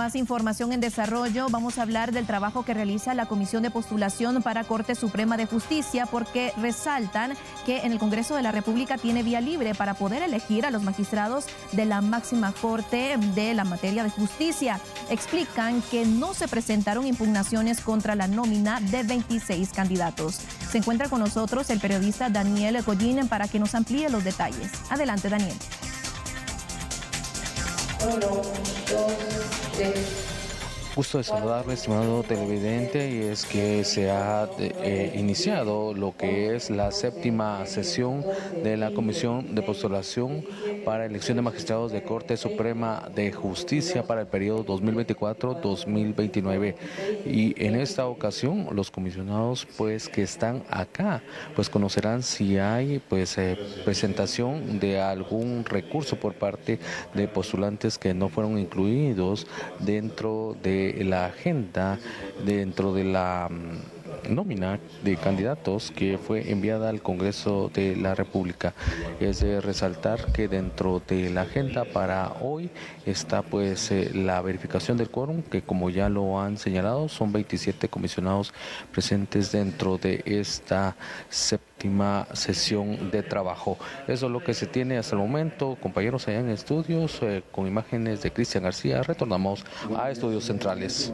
más información en desarrollo, vamos a hablar del trabajo que realiza la Comisión de Postulación para Corte Suprema de Justicia, porque resaltan que en el Congreso de la República tiene vía libre para poder elegir a los magistrados de la máxima Corte de la materia de justicia. Explican que no se presentaron impugnaciones contra la nómina de 26 candidatos. Se encuentra con nosotros el periodista Daniel Collín para que nos amplíe los detalles. Adelante, Daniel. Tres. Gusto de saludarle, estimado televidente, y es que se ha eh, iniciado lo que es la séptima sesión de la Comisión de Postulación para elección de magistrados de Corte Suprema de Justicia para el periodo 2024-2029. Y en esta ocasión, los comisionados pues que están acá, pues conocerán si hay pues eh, presentación de algún recurso por parte de postulantes que no fueron incluidos dentro de la agenda dentro de la nómina de candidatos que fue enviada al Congreso de la República. Es de resaltar que dentro de la agenda para hoy está pues eh, la verificación del quórum, que como ya lo han señalado, son 27 comisionados presentes dentro de esta séptima sesión de trabajo. Eso es lo que se tiene hasta el momento. Compañeros allá en estudios, eh, con imágenes de Cristian García, retornamos a estudios centrales.